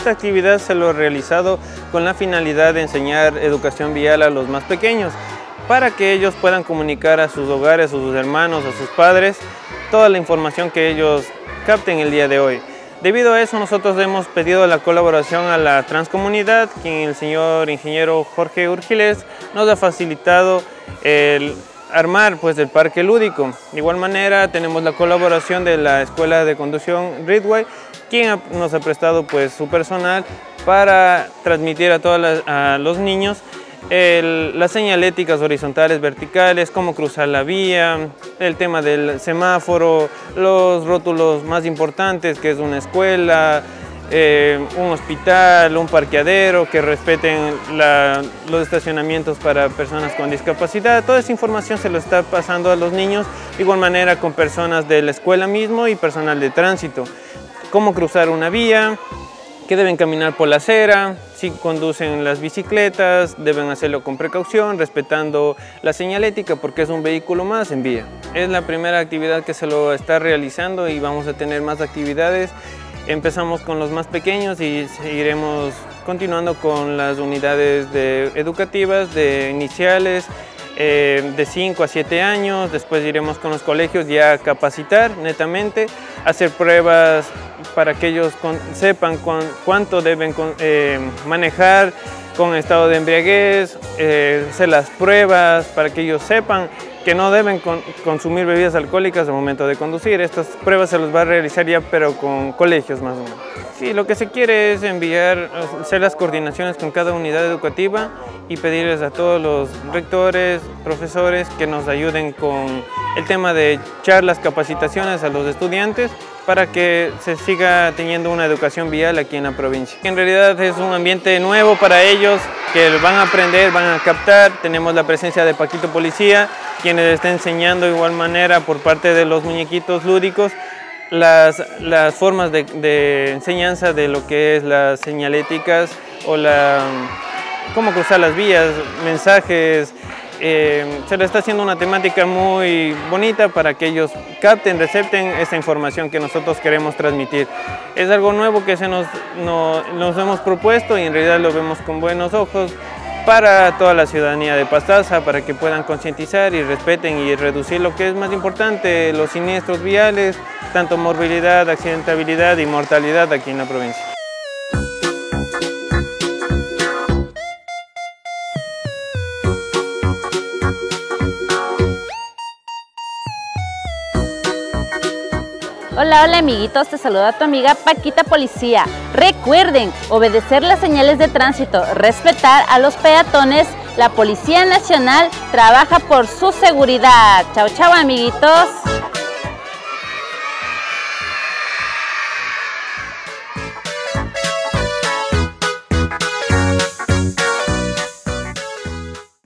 esta actividad se lo he realizado con la finalidad de enseñar educación vial a los más pequeños, para que ellos puedan comunicar a sus hogares, a sus hermanos, a sus padres, toda la información que ellos capten el día de hoy. Debido a eso nosotros hemos pedido la colaboración a la transcomunidad, quien el señor ingeniero Jorge Urgiles nos ha facilitado el armar pues el parque lúdico. De igual manera tenemos la colaboración de la Escuela de Conducción Ridway, quien nos ha prestado pues su personal para transmitir a todos los niños las señaléticas horizontales, verticales, cómo cruzar la vía, el tema del semáforo, los rótulos más importantes que es una escuela, eh, un hospital, un parqueadero, que respeten los estacionamientos para personas con discapacidad. Toda esa información se lo está pasando a los niños, igual manera con personas de la escuela mismo y personal de tránsito. Cómo cruzar una vía, que deben caminar por la acera, si conducen las bicicletas, deben hacerlo con precaución, respetando la señalética porque es un vehículo más en vía. Es la primera actividad que se lo está realizando y vamos a tener más actividades. Empezamos con los más pequeños y seguiremos continuando con las unidades educativas de iniciales, eh, de 5 a 7 años, después iremos con los colegios ya a capacitar netamente, hacer pruebas para que ellos sepan cuánto deben eh, manejar con estado de embriaguez, eh, hacer las pruebas para que ellos sepan que no deben consumir bebidas alcohólicas al momento de conducir. Estas pruebas se las va a realizar ya pero con colegios más o menos. Sí, lo que se quiere es enviar, hacer las coordinaciones con cada unidad educativa y pedirles a todos los rectores, profesores que nos ayuden con el tema de charlas, capacitaciones a los estudiantes para que se siga teniendo una educación vial aquí en la provincia. En realidad es un ambiente nuevo para ellos, que van a aprender, van a captar. Tenemos la presencia de Paquito Policía, quienes está enseñando de igual manera por parte de los muñequitos lúdicos las, las formas de, de, enseñanza de lo que es las señaléticas o la, cómo cruzar las vías, mensajes, eh, se le está haciendo una temática muy bonita para que ellos capten, recepten esta información que nosotros queremos transmitir. Es algo nuevo que se nos, nos hemos propuesto y en realidad lo vemos con buenos ojos para toda la ciudadanía de Pastaza, para que puedan concientizar y respeten y reducir lo que es más importante, los siniestros viales, tanto morbilidad, accidentabilidad y mortalidad aquí en la provincia. Hola, hola amiguitos, te saluda tu amiga Paquita Policía. Recuerden obedecer las señales de tránsito, respetar a los peatones. La Policía Nacional trabaja por su seguridad. Chao, chao amiguitos.